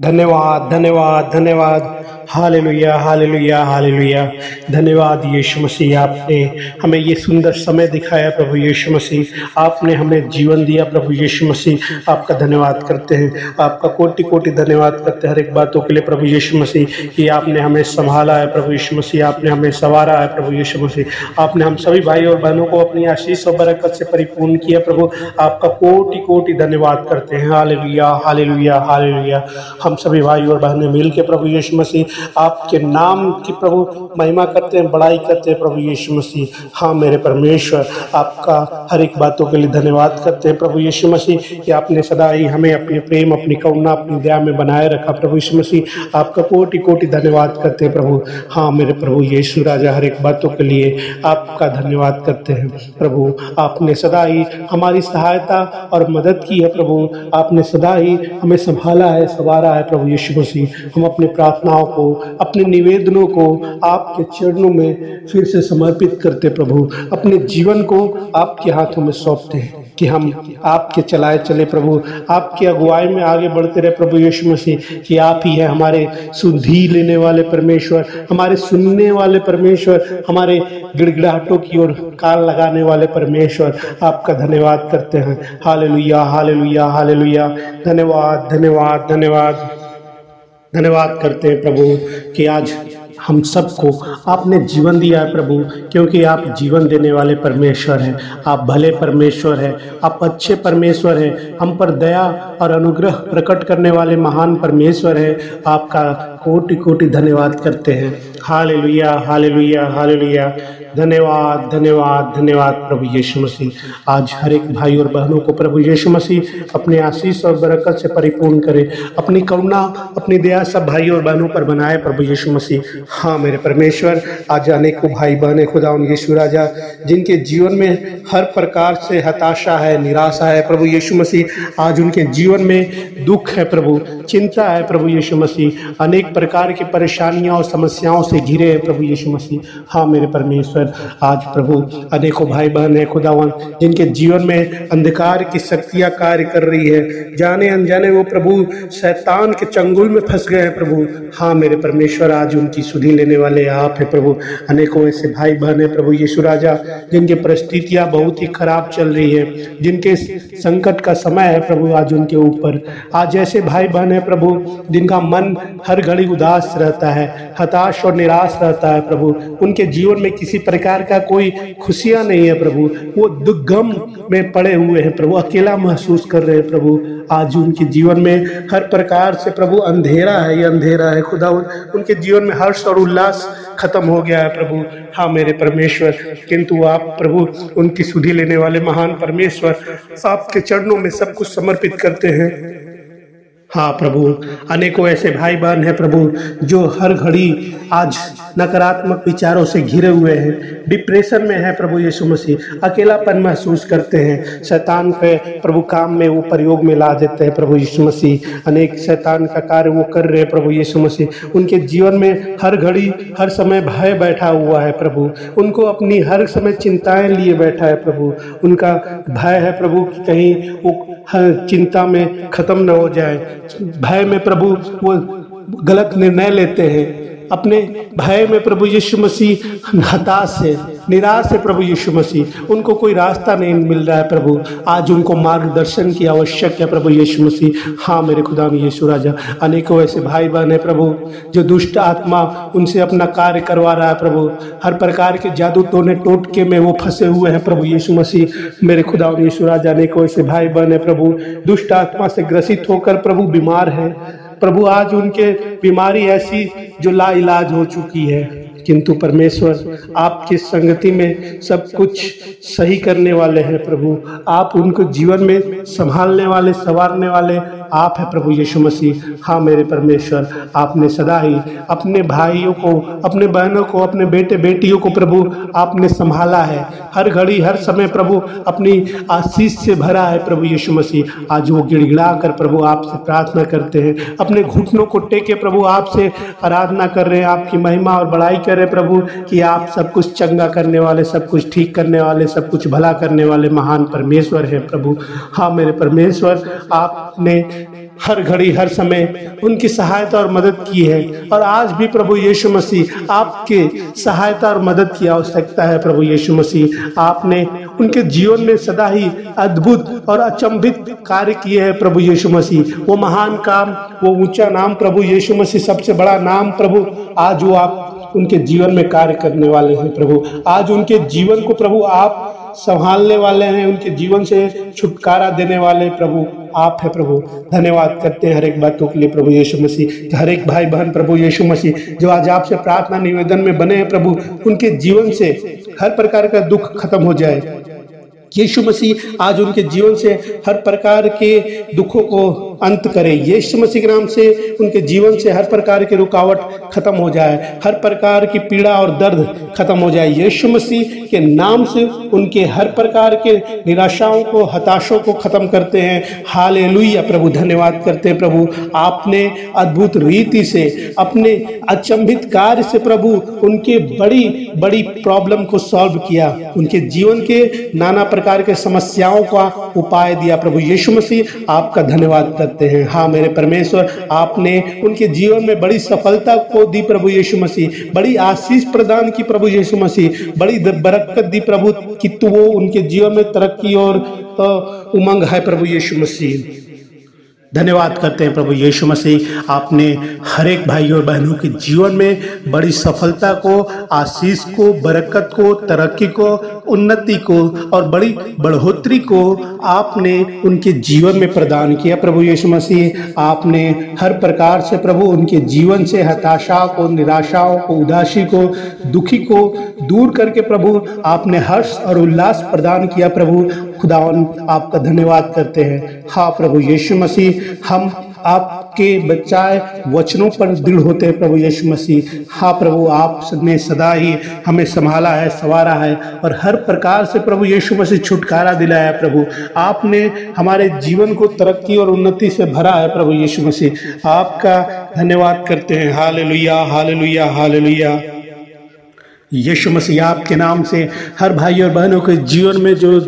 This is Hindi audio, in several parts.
धन्यवाद धन्यवाद धन्यवाद। Hallelujah hallelujah hallelujah. धन्यवाद यीशु मसीह आपने हमें ये सुंदर समय दिखाया, प्रभु यीशु मसीह। आपने हमें जीवन दिया, प्रभु यीशु मसीह। आपका धन्यवाद करते हैं। आपका कोटि कोटि धन्यवाद करते हैं हर एक बातों के लिए, प्रभु यीशु मसीह, कि आपने हमें संभाला है, प्रभु यीशु मसीह। आपने हमें संवारा है, प्रभु यीशु मसीह। आपने हम सभी भाई और बहनों को अपनी आशीष और बरकत से परिपूर्ण किया, प्रभु। आपका कोटि कोटि धन्यवाद करते हैं। Hallelujah hallelujah hallelujah. हम सभी भाई और बहनें मिल के प्रभु यीशु मसीह, आपके नाम की प्रभु महिमा करते हैं, बड़ाई करते हैं प्रभु यीशु मसीह। हाँ मेरे परमेश्वर, आपका हर एक बातों के लिए धन्यवाद करते हैं प्रभु यीशु मसीह कि आपने सदा ही हमें अपने प्रेम, अपनी करुणा, अपनी दया में बनाए रखा प्रभु यीशु मसीह। आपका कोटि कोटि धन्यवाद करते हैं प्रभु। हाँ मेरे प्रभु यीशु राजा, हर एक बातों के लिए आपका धन्यवाद करते हैं प्रभु। आपने सदा ही हमारी सहायता और मदद की है प्रभु। आपने सदा ही हमें संभाला है, संवारा है। प्रभु यीशु मसीह। हम अपने प्रार्थनाओं को, अपने निवेदनों को आपके चरणों में फिर से समर्पित करते प्रभु। अपने जीवन को आपके हाथों में सौंपते हैं। कि हम आपके चलाए चले प्रभु, आपकी अगुवाई में आगे बढ़ते रहे प्रभु यीशु मसीह, कि आप ही है हमारे सुधी लेने वाले परमेश्वर, हमारे सुनने वाले परमेश्वर, हमारे गिड़गिड़ाहटों की ओर काल लगाने वाले परमेश्वर, आपका धन्यवाद करते हैं। Hallelujah hallelujah hallelujah. धन्यवाद धन्यवाद धन्यवाद। धन्यवाद करते हैं प्रभु कि आज हम सबको आपने जीवन दिया है प्रभु, क्योंकि आप जीवन देने वाले परमेश्वर हैं। आप भले परमेश्वर हैं, आप अच्छे परमेश्वर हैं, हम पर दया और अनुग्रह प्रकट करने वाले महान परमेश्वर हैं। आपका कोटि कोटि धन्यवाद करते हैं। हाल लुया हाल लुया हाले लुया धन्यवाद धन्यवाद धन्यवाद प्रभु यीशु मसीह। आज हर एक भाई और बहनों को प्रभु यीशु मसीह अपने आशीष और बरकत से परिपूर्ण करे, अपनी करुणा, अपनी दया सब भाई और बहनों पर बनाए प्रभु यीशु मसीह। हाँ मेरे परमेश्वर, आज अनेकों भाई बहने, खुदा उन यीशु राजा, जिनके जीवन में हर प्रकार से हताशा है, निराशा है, प्रभु यीशु मसीह, आज उनके जीवन में दुख है प्रभु, चिंता है प्रभु यीशु मसीह। अनेक प्रकार की परेशानियाँ और समस्याओं से घिरे हैं प्रभु यीशु मसीह। हाँ मेरे परमेश्वर आज प्रभु, अनेकों भाई बहन है खुदावन जिनके जीवन में अंधकार की शक्तियाँ कार्य कर रही है। जाने अनजाने वो प्रभु, शैतान के चंगुल में फंस गए हैं प्रभु। हाँ मेरे परमेश्वर, आज उनकी सुधी लेने वाले आप है प्रभु। अनेकों ऐसे भाई बहन है प्रभु यीशु राजा, जिनकी परिस्थितियाँ बहुत ही खराब चल रही है, जिनके संकट का समय है प्रभु, आज उनके ऊपर। आज ऐसे भाई बहन है प्रभु, जिनका मन हर घड़ी उदास रहता है, हताश और निराश रहता है प्रभु। उनके जीवन में किसी प्रकार का कोई खुशियाँ नहीं है प्रभु। वो दुख गम में पड़े हुए हैं प्रभु। अकेला महसूस कर रहे हैं प्रभु। आज उनके जीवन में हर प्रकार से प्रभु अंधेरा है ये अंधेरा है। खुदा उन, उनके जीवन में हर्ष और उल्लास खत्म हो गया है प्रभु। हाँ मेरे परमेश्वर किंतु आप प्रभु उनकी सुधी लेने वाले महान परमेश्वर आपके चरणों में सब कुछ समर्पित करते हैं। हाँ प्रभु, अनेकों ऐसे भाई बहन हैं प्रभु, जो हर घड़ी आज नकारात्मक विचारों से घिरे हुए हैं। डिप्रेशन में है प्रभु यीशु मसीह, अकेलापन महसूस करते हैं। शैतान पे प्रभु काम में वो प्रयोग में ला देते हैं प्रभु यीशु मसीह। अनेक शैतान का कार्य वो कर रहे हैं प्रभु यीशु मसीह। उनके जीवन में हर घड़ी, हर समय भय बैठा हुआ है प्रभु। उनको अपनी हर समय चिंताएँ लिए बैठा है प्रभु। उनका भय है प्रभु कि कहीं वो चिंता में खत्म न हो जाए। भय में प्रभु वो गलत निर्णय लेते हैं। अपने भय में प्रभु यीशु मसीह हताश है, निराश है प्रभु यीशु मसीह। उनको कोई रास्ता नहीं मिल रहा है प्रभु। आज उनको मार्गदर्शन की आवश्यक है प्रभु यीशु मसीह। हाँ मेरे खुदा में यीशु राजा, अनेकों ऐसे भाई बहन है प्रभु, जो दुष्ट आत्मा उनसे अपना कार्य करवा रहा है प्रभु। हर प्रकार के जादू टोने टोटके में वो फंसे हुए हैं प्रभु यीशु मसीह। मेरे खुदा यीशु राजा, अनेकों ऐसे भाई बहन है प्रभु। दुष्ट आत्मा से ग्रसित होकर प्रभु बीमार है। प्रभु आज उनके बीमारी ऐसी जो लाइलाज हो चुकी है। किंतु परमेश्वर, आपकी संगति में सब कुछ सही करने वाले हैं प्रभु। आप उनको जीवन में संभालने वाले, संवारने वाले आप है प्रभु यीशु मसीह। हाँ मेरे परमेश्वर, आपने सदा ही अपने भाइयों को, अपने बहनों को, अपने बेटे बेटियों को प्रभु, आपने संभाला है। हर घड़ी, हर समय प्रभु अपनी आशीष से भरा है प्रभु यीशु मसीह। आज वो गिड़गिड़ा कर प्रभु आपसे प्रार्थना करते हैं। अपने घुटनों को टेके प्रभु आपसे आराधना कर रहे हैं। आपकी महिमा और बड़ाई कर करे प्रभु, कि आप सब कुछ चंगा करने वाले, सब कुछ ठीक करने वाले, सब कुछ भला करने वाले महान परमेश्वर हैं प्रभु। हाँ मेरे परमेश्वर, आपने हर घड़ी, हर समय उनकी सहायता और मदद की है। और आज भी प्रभु यीशु मसीह आपके सहायता और मदद की आवश्यकता है प्रभु यीशु मसीह। आपने उनके जीवन में सदा ही अद्भुत और अचंभित कार्य किए हैं प्रभु यीशु मसीह। वो महान काम, वो ऊँचा नाम प्रभु यीशु मसीह, सबसे बड़ा नाम प्रभु। आज वो आप उनके जीवन में कार्य करने वाले हैं प्रभु। आज उनके जीवन को प्रभु आप संभालने वाले हैं, उनके जीवन से छुटकारा देने वाले प्रभु आप है प्रभु। धन्यवाद करते हैं हर एक बातों के लिए प्रभु यीशु मसीह। हर एक भाई बहन प्रभु यीशु मसीह, जो आज आपसे प्रार्थना निवेदन में बने हैं प्रभु, उनके जीवन से हर प्रकार का दुख खत्म हो जाए। यीशु मसीह आज उनके जीवन से हर प्रकार के दुखों को अंत करें। यीशु मसीह के नाम से उनके जीवन से हर प्रकार की रुकावट खत्म हो जाए। हर प्रकार की पीड़ा और दर्द खत्म हो जाए। यीशु मसीह के नाम से उनके हर प्रकार के निराशाओं को, हताशों को खत्म करते हैं। हाल प्रभु, धन्यवाद करते हैं, प्रभु। आपने अद्भुत रीति से, अपने अचंभित कार्य से प्रभु, उनके बड़ी बड़ी प्रॉब्लम को सॉल्व किया। उनके जीवन के नाना प्रकार के समस्याओं का उपाय दिया। प्रभु यीशु मसीह, आपका धन्यवाद करते हैं। हाँ मेरे परमेश्वर, आपने उनके जीवन में बड़ी सफलता को दी प्रभु यीशु मसीह। बड़ी आशीष प्रदान की प्रभु यीशु मसीह। बड़ी बरकत दी प्रभु कि वो उनके जीवन में तरक्की और उमंग है प्रभु यीशु मसीह। धन्यवाद करते हैं प्रभु यीशु मसीह। आपने हर एक भाई और बहनों के जीवन में बड़ी सफलता को, आशीष को, बरकत को, तरक्की को, उन्नति को और बड़ी बढ़ोतरी को आपने उनके जीवन में प्रदान किया प्रभु यीशु मसीह। आपने हर प्रकार से प्रभु उनके जीवन से हताशा को, निराशाओं को, उदासी को, दुखी को दूर करके प्रभु आपने हर्ष और उल्लास प्रदान किया प्रभु। खुदावन, आपका धन्यवाद करते हैं। हाँ प्रभु यीशु मसीह, हम आपके बचाए वचनों पर दृढ़ होते हैं, प्रभु यीशु मसीह। हाँ प्रभु आप ने सदा ही हमें संभाला है, सवारा है और हर प्रकार से प्रभु यीशु मसीह छुटकारा दिलाया है, प्रभु। आपने हमारे जीवन को तरक्की और उन्नति से भरा है, प्रभु यीशु मसीह। आपका धन्यवाद करते हैं। हाल लुया हाल लुया हाल लुया यीशु मसीह आपके नाम से हर भाई और बहनों के जीवन में जो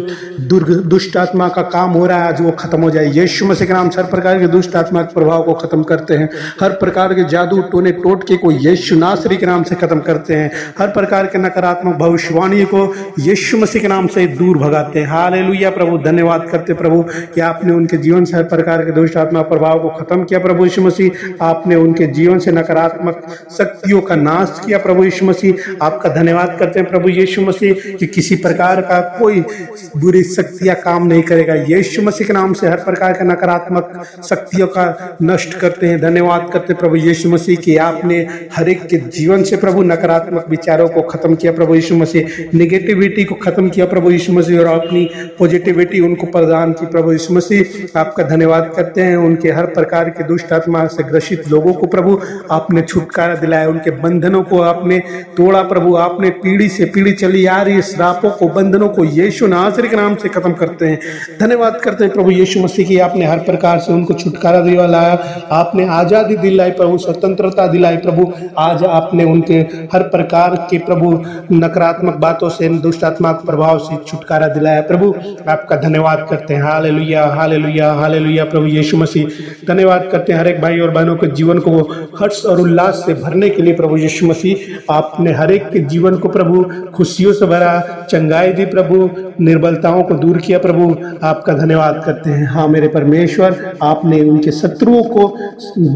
दुष्ट आत्मा का काम हो रहा है, आज वो खत्म हो जाए। यीशु मसीह के नाम से हर प्रकार के दुष्ट आत्मा के प्रभाव को खत्म करते हैं। हर प्रकार के जादू, टोने, टोटके को यीशु नासरी के नाम से खत्म करते हैं। हर प्रकार के नकारात्मक भविष्यवाणी को यीशु मसीह के नाम से दूर भगाते हैं। हाल प्रभु, धन्यवाद करते प्रभु, कि आपने उनके जीवन से हर प्रकार के दुष्ट आत्मा प्रभाव को खत्म किया, प्रभु यीशु मसीह। आपने उनके जीवन से नकारात्मक शक्तियों का नाश किया, प्रभु यीशु मसीह। आपका धन्यवाद करते हैं प्रभु यीशु मसीह कि किसी प्रकार का कोई बुरी शक्तियाँ काम नहीं करेगा। यीशु मसीह के नाम से हर प्रकार का नकारात्मक शक्तियों का नष्ट करते हैं। धन्यवाद करते हैं प्रभु यीशु मसीह की आपने हर एक के जीवन से प्रभु नकारात्मक विचारों को खत्म किया प्रभु यीशु मसीह। निगेटिविटी को खत्म किया प्रभु यीशु मसीह और अपनी पॉजिटिविटी उनको प्रदान की प्रभु यीशु मसीह। आपका धन्यवाद करते हैं। उनके हर प्रकार के दुष्ट आत्मा से ग्रसित लोगों को प्रभु आपने छुटकारा दिलाया। उनके बंधनों को आपने तोड़ा प्रभु। आपने पीढ़ी से पीढ़ी चली आ रही श्रापों को, बंधनों को यीशु नासरी के नाम से खत्म करते हैं। धन्यवाद करते हैं प्रभु यीशु मसीह की। आपने हर प्रकार से उनको छुटकारा दिलाया आपने आज़ादी दिलाई प्रभु, स्वतंत्रता दिलाई प्रभु। आज आपने उनके हर प्रकार के प्रभु, नकारात्मक बातों से दुष्टात्मक प्रभाव से छुटकारा दिलाया। प्रभु, आपका धन्यवाद करते हैं। हाल लुया हाल लुया हाल लुया प्रभु यीशु मसीह। धन्यवाद करते हैं हर एक भाई और बहनों के जीवन को हर्ष और उल्लास से भरने के लिए प्रभु यीशु मसीह। आपने हर एक के जीवन को प्रभु, खुशियों से भरा, चंगाई दी प्रभु, निर्बलताओं को दूर किया प्रभु, आपका धन्यवाद करते हैं। हाँ मेरे परमेश्वर, आपने उनके शत्रुओं को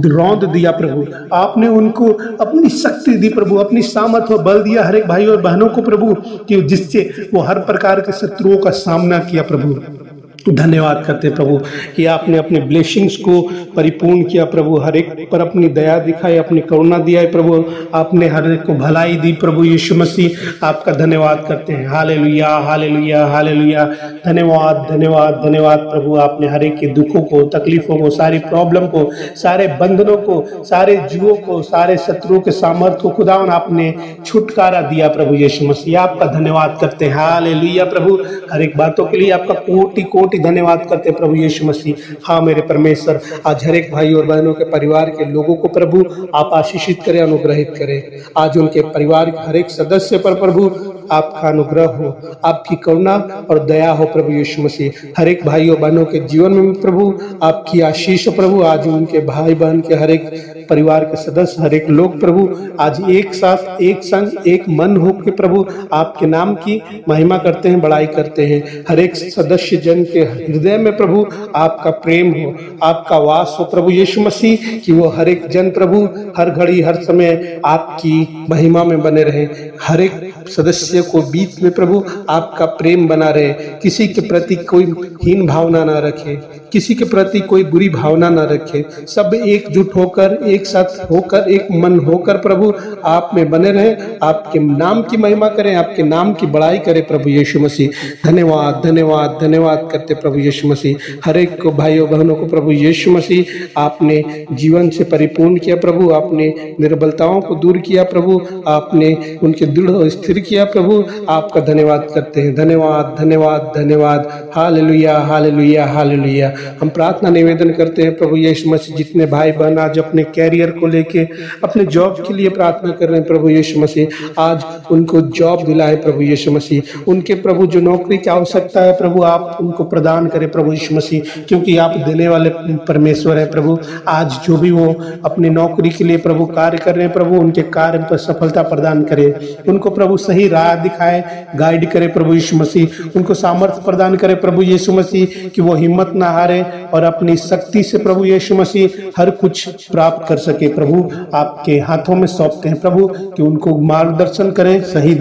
रौंद दिया प्रभु। आपने उनको अपनी शक्ति दी प्रभु, अपनी सामर्थ्य बल दिया हर एक भाई और बहनों को प्रभु, कि जिससे वो हर प्रकार के शत्रुओं का सामना किया प्रभु। धन्यवाद करते प्रभु, कि आपने अपने ब्लेसिंग्स को परिपूर्ण किया प्रभु। हर एक पर अपनी दया दिखाई, अपनी करुणा दिया है प्रभु। आपने हर एक को भलाई दी प्रभु यीशु मसीह। आपका धन्यवाद करते हैं। हाले लुया हाले लुया हाले लुया धन्यवाद धन्यवाद धन्यवाद प्रभु। आपने हर एक के दुखों को, तकलीफों को, सारी प्रॉब्लम को, सारे बंधनों को, सारे जुओं को, सारे शत्रुओं के सामर्थ्य को, खुदावन आपने छुटकारा दिया प्रभु यीशु मसीह। आपका धन्यवाद करते हैं। हाले प्रभु। हर एक बातों के लिए आपका कोटि कोटि कोटि धन्यवाद करते प्रभु यीशु मसीह। हाँ मेरे परमेश्वर, आज हर एक भाई और बहनों के परिवार के लोगों को प्रभु, आप आशीषित करें, अनुग्रहित करें। आज उनके परिवार के हर एक सदस्य पर प्रभु आपका अनुग्रह हो, आपकी करुणा और दया हो प्रभु यीशु मसीह। हर एक भाई और बहनों के जीवन में प्रभु, आपकी आशीष प्रभु। आज उनके भाई बहन के, हर एक परिवार के सदस्य, हर एक लोग प्रभु, आज एक साथ, एक संग, एक मन हो के प्रभु, आपके नाम की महिमा करते हैं, बड़ाई करते हैं। हर एक सदस्य जन के हृदय में प्रभु, आपका प्रेम हो, आपका वास हो प्रभु यीशु मसीह, कि वो हर एक जन प्रभु, हर घड़ी, हर समय आपकी महिमा में बने रहे। हर एक सदस्य को बीच में प्रभु आपका प्रेम बना रहे। किसी के प्रति कोई हीन भावना ना रखे। किसी के प्रति कोई बुरी भावना ना रखे। सब एकजुट होकर, एक साथ होकर, एक मन होकर प्रभु आप में बने रहे। आपके नाम की महिमा करें, आपके नाम की बड़ाई करें प्रभु यीशु मसीह। धन्यवाद धन्यवाद धन्यवाद करते प्रभु यीशु मसीह। हर एक को, भाइयों, बहनों को प्रभु यीशु मसीह। आपने जीवन से परिपूर्ण किया प्रभु। आपने निर्बलताओं को दूर किया प्रभु। आपने उनके दृढ़ स्थिर किया प्रभु। आपका धन्यवाद करते हैं। धन्यवाद धन्यवाद धन्यवाद। हाल लुया हाल लुया हाल लुया हम प्रार्थना निवेदन करते हैं, प्रभु यीशु मसीह, जितने भाई बहन आज अपने कैरियर को लेके, अपने जॉब के लिए प्रार्थना कर रहे हैं, प्रभु यीशु मसीह। आज उनको जॉब दिलाए, प्रभु यीशु मसीह। उनके प्रभु जो नौकरी की आवश्यकता है, प्रभु आप उनको प्रदान करें, प्रभु यीशु मसीह, क्योंकि आप देने वाले परमेश्वर है, प्रभु। आज जो भी वो अपनी नौकरी के लिए प्रभु कार्य कर रहे हैं, प्रभु उनके कार्य पर सफलता प्रदान करें। उनको प्रभु सही राह दिखाए गाइड करे प्रभु यीशु मसीह। उनको सामर्थ्य प्रदान करे प्रभु यीशु मसीह कि वो हिम्मत ना हारे और अपनी शक्ति से प्रभु यीशु मसीह हर कुछ प्राप्त कर सके। प्रभु, आपके हाथों में सौंपते हैं प्रभु कि उनको मार्गदर्शन करें, सही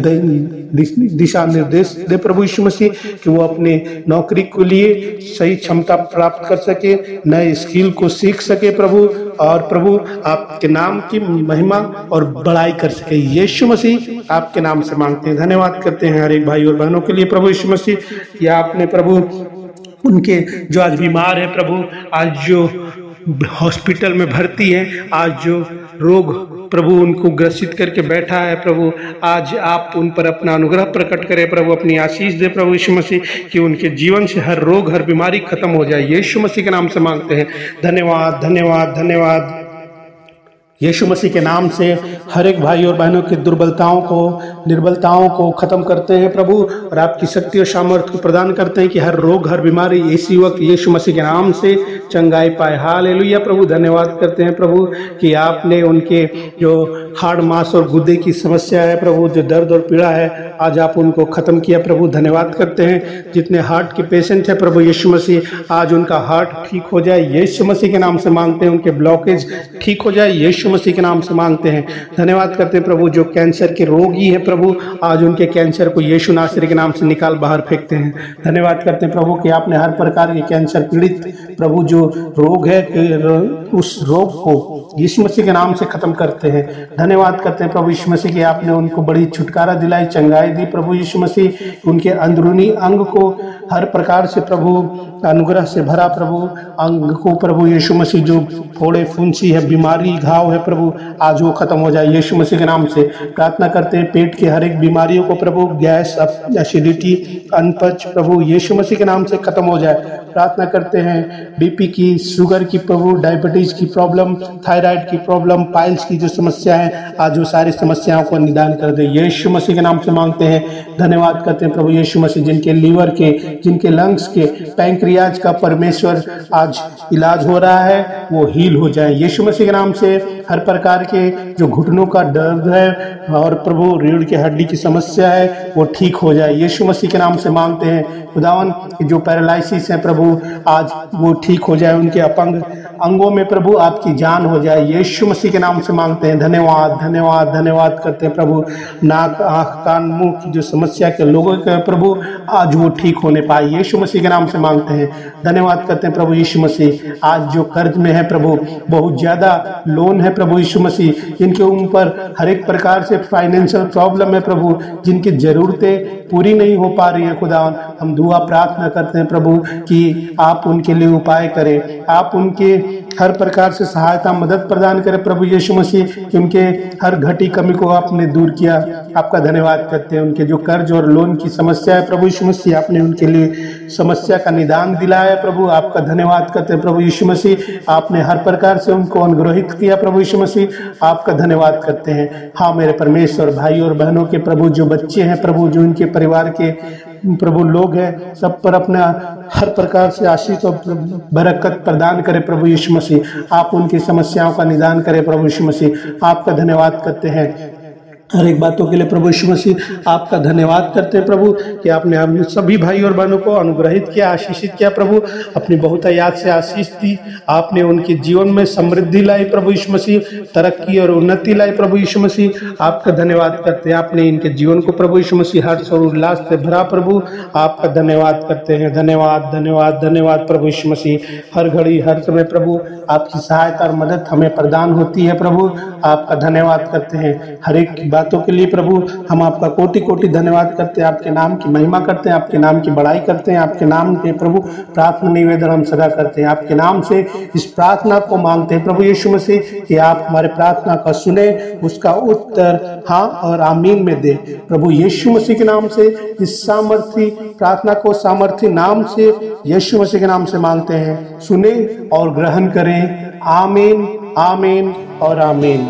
दिशा निर्देश दे प्रभु यीशु मसीह कि वो अपने नौकरी के लिए सही क्षमता प्राप्त कर सके, नए स्किल को सीख सके प्रभु। और प्रभु आपके नाम की महिमा और बड़ाई कर सके। यीशु मसीह आपके नाम से मांगते हैं। धन्यवाद करते हैं हर एक भाई और बहनों के लिए प्रभु यीशु मसीह। या आपने प्रभु उनके जो आज बीमार है प्रभु, आज जो हॉस्पिटल में भर्ती है, आज जो रोग प्रभु उनको ग्रसित करके बैठा है प्रभु। आज आप उन पर अपना अनुग्रह प्रकट करें प्रभु, अपनी आशीष दे प्रभु यीशु मसीह, कि उनके जीवन से हर रोग, हर बीमारी खत्म हो जाए। यीशु मसीह के नाम से मांगते हैं। धन्यवाद धन्यवाद धन्यवाद। यीशु मसीह के नाम से हर एक भाई और बहनों की दुर्बलताओं को, निर्बलताओं को खत्म करते हैं प्रभु और आपकी शक्ति और सामर्थ्य को प्रदान करते हैं कि हर रोग, हर बीमारी इसी वक्त यीशु मसीह के नाम से चंगाई पाए। हाल ले प्रभु, धन्यवाद करते हैं प्रभु कि आपने उनके जो हार्ड मास और गुद्दे की समस्या है प्रभु, जो दर्द और पीड़ा है, आज आप उनको खत्म किया प्रभु। धन्यवाद करते हैं। जितने हार्ट के पेशेंट है प्रभु यीशु मसीह, आज उनका हार्ट ठीक हो जाए। यीशु मसीह के नाम से मांगते हैं उनके ब्लॉकेज ठीक हो जाए। यीशु मसीह के नाम से मांगते हैं। धन्यवाद करते हैं प्रभु, जो कैंसर के रोगी है प्रभु, आज उनके कैंसर को यीशु नासिर के नाम से निकाल बाहर फेंकते हैं। धन्यवाद करते हैं प्रभु कि आपने हर प्रकार के कैंसर पीड़ित प्रभु, जो रोग है उस रोग को यीशु मसीह के नाम से खत्म करते हैं। धन्यवाद करते हैं प्रभु यीशु मसीह की आपने उनको बड़ी छुटकारा दिलाई, चंगाई दी प्रभु यीशु मसीह उनके अंदरूनी अंग को हर प्रकार से प्रभु, अनुग्रह से भरा प्रभु, अंग को प्रभु यीशु मसीह जो फोड़े, फुंसी है, बीमारी, घाव है प्रभु, आज वो खत्म हो जाए। यीशु मसीह के नाम से प्रार्थना करते हैं, पेट के हर एक बीमारियों को प्रभु, गैस एसिडिटी अनपच प्रभु, यीशु मसीह के नाम से खत्म हो जाए। प्रार्थना करते हैं बीपी की शुगर की प्रभु डायबिटीज़ की प्रॉब्लम थायराइड की प्रॉब्लम पाइल्स की जो समस्या है, आज वो सारी समस्याओं को निदान कर दे। यीशु मसीह के नाम से मांगते हैं, धन्यवाद करते हैं प्रभु यीशु मसीह, जिनके लीवर के, जिनके लंग्स के पैंक्रियाज का परमेश्वर आज इलाज हो रहा है, वो हील हो जाए। यीशु मसीह के नाम से हर प्रकार के जो घुटनों का दर्द है और प्रभु रीढ़ की हड्डी की समस्या है, वो ठीक हो जाए। यीशु मसीह के नाम से मांगते हैं, खुदावन जो पैरालिसिस है प्रभु आज वो ठीक हो जाए, उनके अपंग अंगों में प्रभु आपकी जान हो जाए। यीशु मसीह के नाम से मांगते हैं, धन्यवाद धन्यवाद धन्यवाद करते हैं प्रभु। नाक, आँख, कान, मुँह की जो समस्या के लोगों के प्रभु, आज वो ठीक होने पाए। यीशु मसीह के नाम से मांगते हैं, धन्यवाद करते हैं प्रभु यीशु मसीह। आज जो कर्ज में है प्रभु, बहुत ज़्यादा लोन है प्रभु यीशु मसीह। इनके ऊपर हर एक प्रकार से फाइनेंशियल प्रॉब्लम है प्रभु, जिनकी जरूरतें पूरी नहीं हो पा रही है खुदा। हम दुआ प्रार्थना करते हैं प्रभु कि आप उनके लिए उपाय करें। आप उनके हर प्रकार से सहायता, मदद प्रदान करें प्रभु यीशु मसीह। उनके हर घटी कमी को आपने दूर किया। आपका धन्यवाद करते हैं उनके जो कर्ज और लोन की समस्या है प्रभु यीशु मसीह। आपने उनके लिए समस्या का निदान दिलाया प्रभु। आपका धन्यवाद करते हैं प्रभु यीशु मसीह। आपने हर प्रकार से उनको अनुग्रहित किया प्रभु यीशु मसीह। आपका धन्यवाद करते हैं। हाँ मेरे परमेश्वर भाई और बहनों के प्रभु, जो बच्चे हैं प्रभु, जो उनके परिवार के प्रभु लोग हैं, सब पर अपना हर प्रकार से आशीष और बरकत प्रदान करें प्रभु यीशु मसीह। आप उनकी समस्याओं का निदान करें प्रभु यीशु मसीह। आपका धन्यवाद करते हैं। हर एक बातों के लिए प्रभु यीशु मसीह, आपका धन्यवाद करते हैं प्रभु कि आपने हम सभी भाई और बहनों को अनुग्रहित किया, आशीषित किया प्रभु। अपनी बहुत याद से आशीष दी। आपने उनके जीवन में समृद्धि लाई प्रभु यीशु मसीह, तरक्की और उन्नति लाई प्रभु यीशु मसीह। आपका धन्यवाद करते हैं। आपने इनके जीवन को प्रभु यीशु मसीह हर्ष और उल्लास से भरा प्रभु। आपका धन्यवाद करते हैं। धन्यवाद धन्यवाद धन्यवाद प्रभु यीशु मसीह। हर घड़ी, हर समय प्रभु, आपकी सहायता और मदद हमें प्रदान होती है प्रभु। आपका धन्यवाद करते हैं। हर एक बात बातों के लिए प्रभु, हम आपका कोटि कोटि धन्यवाद करते हैं, आपके नाम की महिमा करते हैं, आपके नाम की बड़ाई करते हैं, आपके नाम के प्रभु प्रार्थना निवेदन हम सदा करते हैं, आपके नाम से इस प्रार्थना को मांगते हैं, प्रभु यीशु मसीह, कि आप हमारे प्रार्थना का सुने, उसका उत्तर हाँ और आमीन में दे। प्रभु यीशु मसीह के नाम से इस सामर्थ्य प्रार्थना को सामर्थ्य नाम से यीशु मसीह के नाम से मांगते हैं, सुने और ग्रहण करें, आमीन आमीन और आमीन।